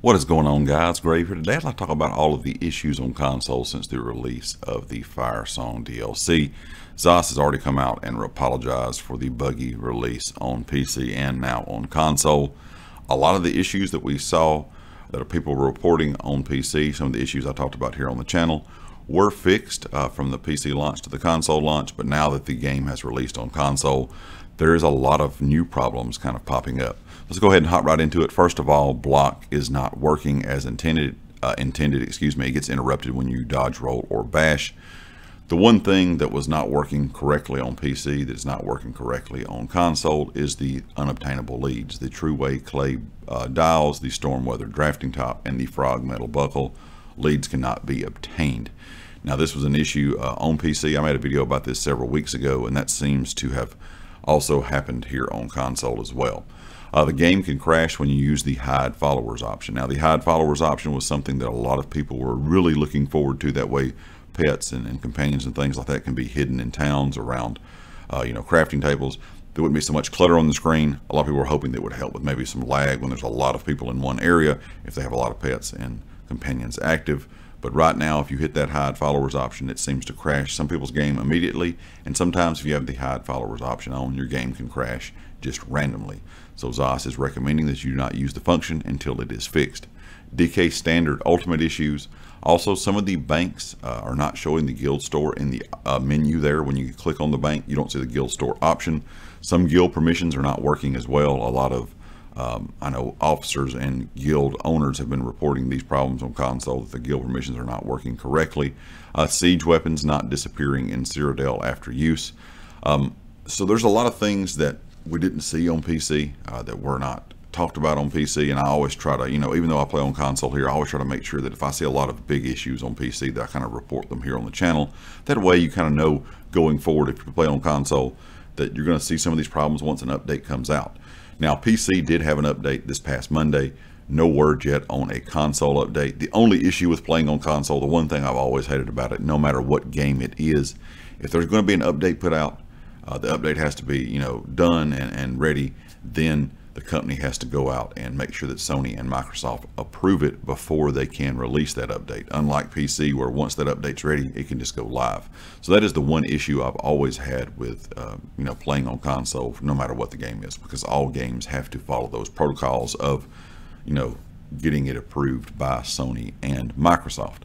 What is going on guys? Grave here. Today I'd like to talk about all of the issues on console since the release of the Firesong DLC. ZOS has already come out and apologized for the buggy release on PC and now on console. A lot of the issues that we saw that are people reporting on PC, some of the issues I talked about here on the channel, were fixed uh, from the PC launch to the console launch, but now that the game has released on console, there is a lot of new problems kind of popping up. Let's go ahead and hop right into it. First of all, block is not working as intended. Uh, intended, excuse me. It gets interrupted when you dodge, roll, or bash. The one thing that was not working correctly on PC that is not working correctly on console is the unobtainable leads. The Trueway Clay uh, dials, the Storm Weather drafting top, and the Frog Metal buckle leads cannot be obtained. Now this was an issue uh, on PC. I made a video about this several weeks ago and that seems to have also happened here on console as well. Uh, the game can crash when you use the hide followers option. Now the hide followers option was something that a lot of people were really looking forward to. That way pets and, and companions and things like that can be hidden in towns around, uh, you know, crafting tables. There wouldn't be so much clutter on the screen. A lot of people were hoping that would help with maybe some lag when there's a lot of people in one area if they have a lot of pets and companions active. But right now, if you hit that hide followers option, it seems to crash some people's game immediately. And sometimes if you have the hide followers option on, your game can crash just randomly. So ZOS is recommending that you not use the function until it is fixed. DK standard ultimate issues. Also, some of the banks uh, are not showing the guild store in the uh, menu there. When you click on the bank, you don't see the guild store option. Some guild permissions are not working as well. A lot of um, I know officers and guild owners have been reporting these problems on console that the guild permissions are not working correctly. Uh, siege weapons not disappearing in Cyrodiil after use. Um, so there's a lot of things that we didn't see on PC uh, that were not talked about on PC. And I always try to, you know, even though I play on console here, I always try to make sure that if I see a lot of big issues on PC, that I kind of report them here on the channel. That way you kind of know going forward if you play on console that you're going to see some of these problems once an update comes out. Now, PC did have an update this past Monday. No word yet on a console update. The only issue with playing on console, the one thing I've always hated about it, no matter what game it is, if there's going to be an update put out, uh, the update has to be, you know, done and, and ready. Then the company has to go out and make sure that Sony and Microsoft approve it before they can release that update. Unlike PC, where once that update's ready, it can just go live. So that is the one issue I've always had with uh, you know playing on console, no matter what the game is, because all games have to follow those protocols of you know getting it approved by Sony and Microsoft.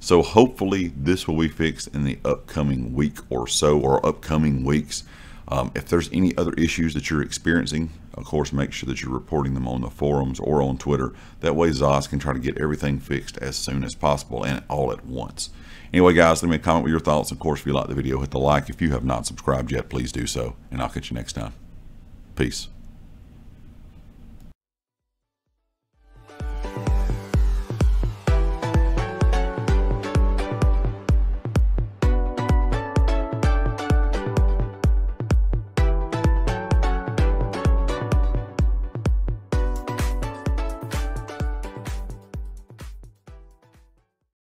So hopefully this will be fixed in the upcoming week or so, or upcoming weeks. Um, if there's any other issues that you're experiencing, of course, make sure that you're reporting them on the forums or on Twitter. That way ZOS can try to get everything fixed as soon as possible and all at once. Anyway, guys, leave me a comment with your thoughts. Of course, if you like the video, hit the like. If you have not subscribed yet, please do so. And I'll catch you next time. Peace.